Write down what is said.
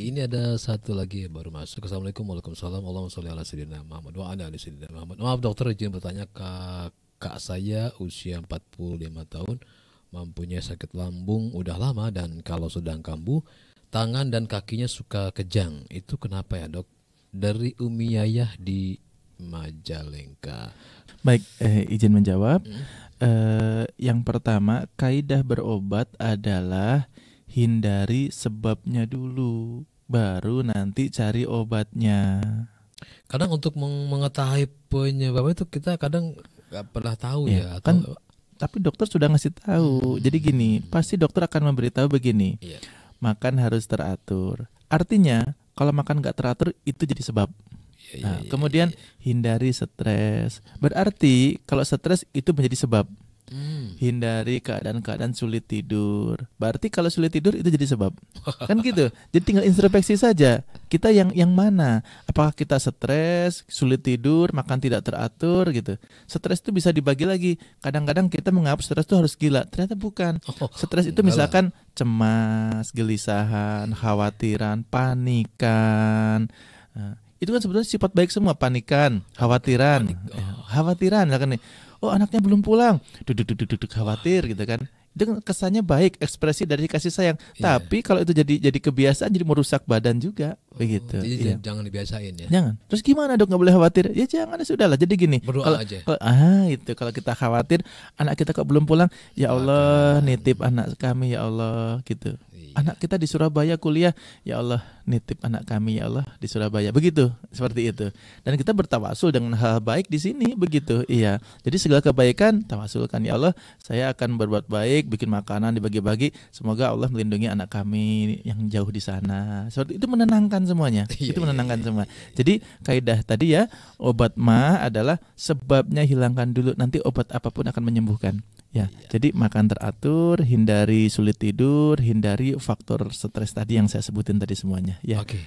Ini ada satu lagi yang baru masuk. Assalamualaikum Waalaikumsalam Allahumma sholli ala sayyidina Muhammad wa ala ali sayyidina Muhammad. Maaf dokter izin bertanya kakak saya usia 45 tahun mempunyai sakit lambung udah lama dan kalau sedang kambuh tangan dan kakinya suka kejang. Itu kenapa ya, Dok? Dari Umi Yayah di Majalengka. Baik, eh, izin menjawab. Hmm. Eh, yang pertama, kaidah berobat adalah hindari sebabnya dulu, baru nanti cari obatnya. Kadang untuk meng- mengetahui penyebab itu kita kadang nggak pernah tahu ya, Iya, atau kan Tapi dokter sudah ngasih tahu. Jadi gini, pasti dokter akan memberitahu begini. Iya. Makan harus teratur. Artinya, kalau makan nggak teratur itu jadi sebab. Iya, iya, Nah, iya, kemudian hindari stres. Berarti kalau stres itu menjadi sebab. Hmm. Hindari keadaan-keadaan sulit tidur. Berarti kalau sulit tidur itu jadi sebab. Kan gitu. Jadi tinggal introspeksi saja. Kita yang yang mana? Apakah kita stres, sulit tidur, makan tidak teratur gitu. Stres itu bisa dibagi lagi. Kadang-kadang kita menganggap stres itu harus gila. Ternyata bukan. Oh, Stres itu misalkan cemas, gelisahan, khawatiran, panikan. Nah, itu kan sebetulnya sifat baik semua, panikan, khawatiran. Panik, oh. Khawatiran misalkan nih. Oh, anaknya belum pulang. Duduk duduk duduk khawatir gitu kan. Itu kan kesannya baik, ekspresi dari kasih sayang. Iya. Tapi kalau itu jadi jadi kebiasaan jadi merusak badan juga begitu. Jadi Iya. jangan- jangan dibiasain ya. Jangan. Terus gimana dok nggak boleh khawatir? Ya jangan ya sudah lah. Jadi gini. Berdoa kalau, aja. kalau- ah itu kalau kita khawatir anak kita kok belum pulang, ya Allah nitip anak kami ya Allah gitu. Iya. Anak kita di Surabaya kuliah, ya Allah nitip anak kami ya Allah di Surabaya. Begitu seperti itu. Dan kita bertawasul dengan hal baik di sini begitu. Iya. Jadi segala kebaikan tawasulkan ya Allah, saya akan berbuat baik, bikin makanan dibagi-bagi. Semoga Allah melindungi anak kami yang jauh di sana. Seperti itu menenangkan semuanya. Iya, itu menenangkan iya, semua. Jadi kaidah tadi ya obat ma adalah sebabnya hilangkan dulu nanti obat apa pun akan menyembuhkan. Ya, Iya. jadi makan teratur, hindari sulit tidur, hindari faktor stres tadi yang saya sebutin tadi semuanya. Ya, Oke,